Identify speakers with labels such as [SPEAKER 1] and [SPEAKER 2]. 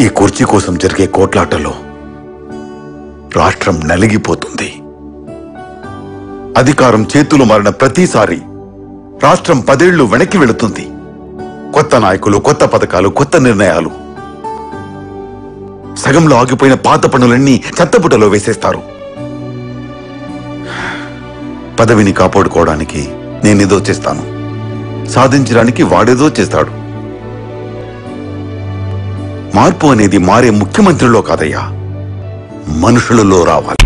[SPEAKER 1] ఈ కుర్చీ కోసం జరిగే కోట్లాటలో రాష్ట్రం నలిగిపోతుంది. అధికారం చేతులు మారిన ప్రతిసారి రాష్ట్రం పదేళ్ళు వెనక్కి వెళుతుంది. కొత్త నాయకులు కొత్త పథకాలు కొత్త నిర్ణయాలు. సగంలో ఆగిపోయిన పాత పనులన్నీ చెత్తపుటలో వేసేస్తారు. పదవిని కాపాడుకోవడానికి నేనేదో చేస్తాను. సాధించడానికి వాడేదో చేస్తాడు. మార్పు అనేది మారే ముఖ్యమంత్రిలో కాదయ్యా. మనుషులలో రావాలి.